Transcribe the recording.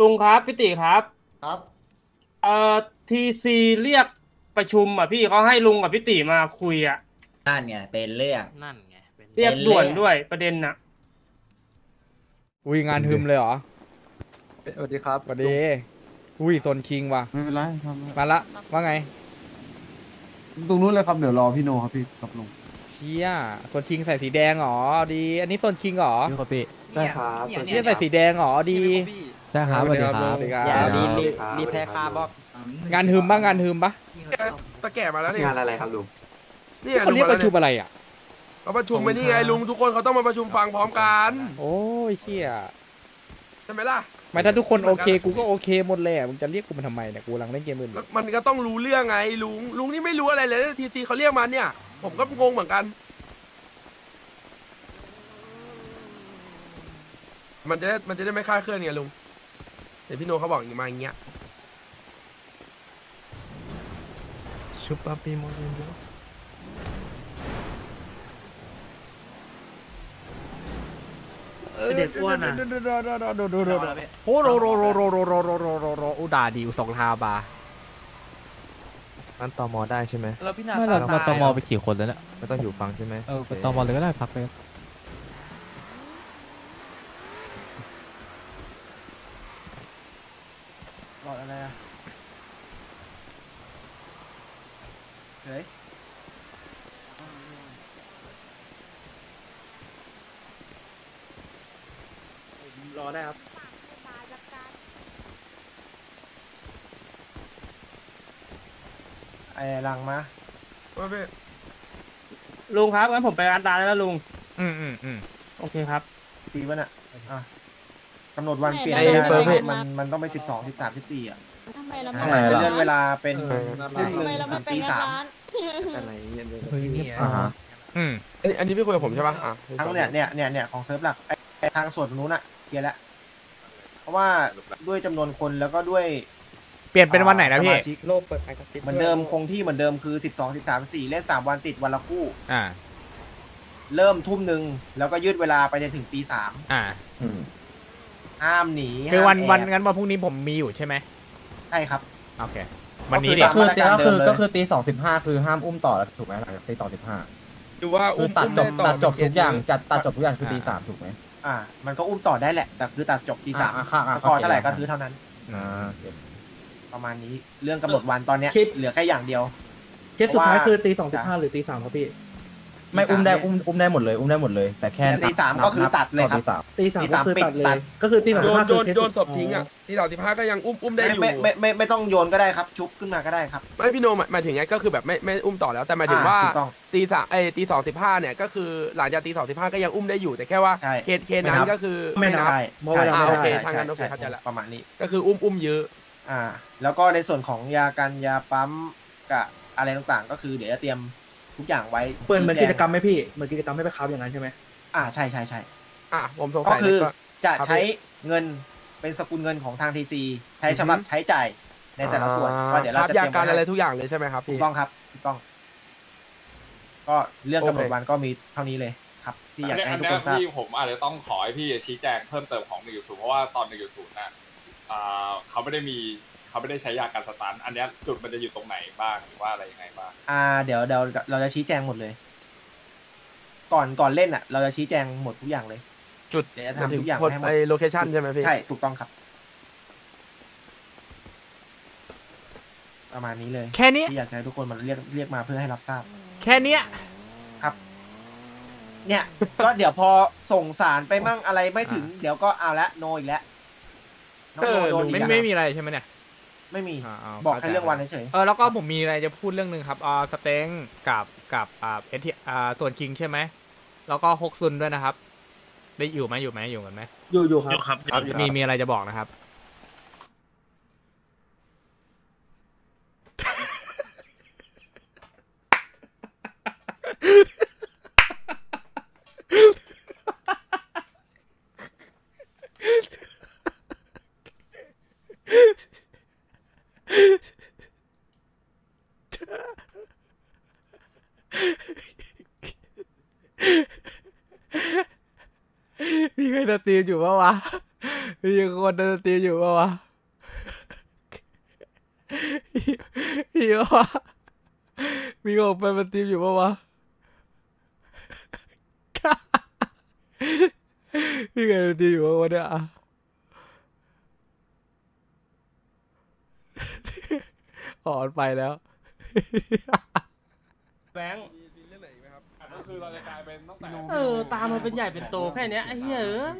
ลุงครับพี่ติครับ ครับเอ่อทีซีเรียกประชุมอะพี่เขาให้ลุงกับพี่ติมาคุยอะนั่นไงเป็นเรื่องนั่นไงเป็นเรียกด่วนด้วยประเด็นน่ะอุ้ยงานฮึมเลยเหรอสวัสดีครับสวัสดีอุ้ยโซนคิงว่ะไม่เป็นไรครับมาละว่าไง ตรงนู้นเลยครับเดี๋ยวรอพี่โนครับพี่กับลุงเชี่ยโซนคิงใส่สีแดงเหรอเอาดี อันนี้โซนคิงเหรอพี่คพี่ใช่ครับเชี่ยใส่สีแดงเหรอเอาดีใช่ครับสวัสดีครับสวัสดีครับอย่ารีบรีรีบบรีบแพ้คาบอกงานฮึมบ้างงานฮึมปะตะแก่มาแล้วนี่งานอะไรครับลุงนี่ไงเขาเรียกประชุมอะไรอะเขาประชุมไปนี่ไงลุงทุกคนเขาต้องมาประชุมฟังพร้อมกัน โอ้ยเชี่ยใช่ไหมล่ะไม่ถ้าทุกคนโอเคกูก็โอเคหมดเลยอะมึงจะเรียกกูมาทำไมเนี่ยกูกำลังเล่นเกมอื่นอแล้วยู่มันก็ต้องรู้เรื่องไงลุงลุงนี่ไม่รู้อะไรเลยทีทีเขาเรียกมาเนี่ย ผมก็งงเหมือนกัน มันจะได้มันจะได้ไม่คลาดเคลื่อนไงลุง เดี๋ยวพี่โนเขาบอกอย่างมาอย่างเงี้ยชุบปปีโมเดลเด็กอ้วนอะโอ้โรโรโรโรโรโรโรโรโรโรอุดาดีอุสองทาบามันตอมอได้ใช่ไหมแล้วพี่นาไม่เราเราตมไปกี่คนแล้วเนี่ยไม่ต้องอยู่ฟังใช่ไหมเออไปตมเลยก็ได้พักเลย ออะไรอะเฮ้ยรอได้ครับไอ้ลังมาว่าพี่ลุงครับงั้นผมไปอันตาแล้วนะลุง อืมอืมอืมโอเคครับปีมันอะอะ กำหนดวันเปลี่ยนไม่ไม่ได้ได้เฟิร์มพี่มันมันต้องเป็นสิบสองสิบสามสิบสี่อะทำไมเราให้ไม่เลื่อนเวลาเป็นครึ่งหทำนึ่งไมเราไม่ถึงไปตีงานสาม ร้านอะไรเงี้ยเฮ้ยเงียบอ่าฮะ อืมอันนี้อันนี้พี่คุยกับผมใช่ปะอะทั้งเนี่ยเนี่ยเนี่ยเนี่ยของเซิร์ฟหลักไอ้ไอ้ทางส่วนนู้นอะเคลียร์แล้วเพราะว่าด้วยจำนวนคนแล้วก็ด้วยเปลี่ยนเป็นวันไหนนะพี่สมาชิกโลกเปิดไอกระซิบเหมือนเดิมคงที่เหมือนเดิมคือสิบสองสิบสามสี่เล่นสามวันติดวันละคู่ อ่า เริ่มทุ่มหนึ่งแล้วก็ยืดเวลาไปจนถึงตีสามอ่า ห้ามหนีคือวันห้ามวันแอบงั้นวันพรุ่งนี้ผมมีอยู่ใช่ไหมใช่ครับโอเควันนี้ก็เดี๋ยวคือก็คือตามมาตรการเดิมเลยก็คือตีสองสิบห้าคือห้ามอุ้มต่อแล้วถูกไหมหลังจากตีสองสิบห้าดูว่าคือุ้อมตัดอุ้มจบได้ต่อตัดจบทุกอย่างเป็นเคสจัดตัดจบทุกอย่างคือตีสามถูกไหมอ่า มันก็อุ้มต่อได้แหละ แต่คือตัดจบตีสามอ่าอ่าอ่าสกอร์เท่าไหร่เข้าก็ใจคือเท่านั้นอ่าเก็บประมาณนี้เรื่องกำหนดวันตอนเนี้ยคิดเหลือแค่อย่างเดียวเคสสุดท้ายเพราะว่าคือตีสองสิบห้าหรือตีสามครับพี่ ไม่อุ้มได้อุ้มอุ้มได้หมดเลยอุ้มได้หมดเลย แต่แค่แต่ตีสามก็คือตัดเลยครับ ตีสามตีสามตีก็สามคือปิดตัดเลตัยดก็คือตีสามโยสิบนห้าโยคือนเคสโยนศพทิ้งอะที่สามสิบห้าก็ยังอุ้มอุ้มได้ไม่อยู่ไม่ไม่ไม่ไม่ต้องโยนก็ได้ครับ ชุบขึ้นมาก็ได้ครับไม่พี่โนหมายหมายถึงไงก็คือแบบไม่ไม่อุ้มต่อแล้วแต่หมายถึงว่าอ่ถูกต้องตีสามไอ้ตีสองสิบห้าเนี่ยก็คือหลังจากตีสองสิบห้าก็ยังอุ้มได้อยู่แต่แค่ว่าใช่เคสเคสนั้นก็คือไม่นับใช่เพราะเวลาอ่าไม่โอเคได้ทางนั้นโอเคใช่เข้าใจละประมาณนี้ก็คืออุ้มอุ้มเยอะอ่า แล้วก็ในส่วนของยากันยาปั๊มกับอะไรต่างๆ ก็คือเดี๋ยวจะเตรียม ทุกอย่างไว้เปิดเหมือนชี้กิแจจงกรรมไหมพี่เหมือนกิจกรรมไม่ไปค้าอย่างนั้นใช่ไหมอ่าใช่ใช่ใช่อะผมสงก็สัยคือก็จะครับใช้เงินเป็นสกุลเงินของทางทีซีใช้สำหรับใช้จ่ายในแต่ละส่วนก็เดี๋ยวเราครับจะเตยารียมการไว้อะไรให้ทุกอย่างเลยใช่ไหมครับถูพี่กต้องครับถูกต้อง ก็เรื่องกำหนดโอเควันก็มีเท่านี้เลยครับ ที่อยากอันจะเนี้ยให้อัทุนกคนทราบเนี้ยพี่ผมอาจจะต้องขอให้พี่ชี้แจงเพิ่มเติมของ1นึ่เพราะว่าตอน1นึ่น่ะอ่าเขาไม่ได้มี เขาไม่ได้ใช้ยาการสตันอันเนี้ยจุดมันจะอยู่ตรงไหนบ้างหรือว่าอะไรยังไงบ้าง อ่าเดี๋ยวเดี๋ยวเราจะชี้แจงหมดเลย ก่อนก่อนเล่นอะ เราจะชี้แจงหมดทุกอย่างเลย จุดเดี๋ยวจะทำทุกอย่างหมดให้หมด ไอโลเคชั่นใช่ไหมพี่ใช่ถูกต้องครับ ประมาณนี้เลยแค่นี้ที่อยากจะให้ทุกคนมาเรียกเรียกมาเพื่อให้รับทราบ แค่เนี้ยครับเนี่ย ก็เดี๋ยวพอส่งสารไปมั่งอะไรไม่ถึง เดี๋ยวก็เอาละโนอีกแล้วน้องโนโดนอีกไม่แล้วไม่มีอะไรใช่ไหมเนี่ย ไม่มีอ่าาบอกข้าแค่ใจเรื่องวันเฉยเออแล้วก็ผมมีอะไรจะพูดเรื่องหนึ่งครับอ่าสเต็งกับกับอ่าเอทีอ่าส่วนคิงใช่ไหมแล้วก็ฮกซุนด้วยนะครับ ได้อยู่ไหมอยู่ไหมอยู่กันไหมอยู่อยู่ครับครับมีมีอะไรจะบอกนะครับ มีใคร stream อยู่ปะวะ มีคนเดิน stream อยู่ปะวะพี่ว่ามีคนไปมา stream อยู่ปะวะพี่เคย stream อยู่ปะวะเนี่ย อะอ๋อมันไปแล้ว แบงค์อะก็คือเราจะกลายเป็นตั้งแต่เออ ตามมันเป็นใหญ่เป็นโตแค่เนี้ยไอ้เหี้ยเอ้ย